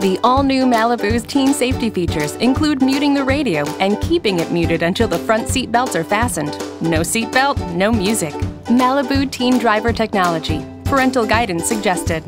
The all new Malibu's teen safety features include muting the radio and keeping it muted until the front seat belts are fastened. No seat belt, no music. Malibu Teen Driver Technology. Parental guidance suggested.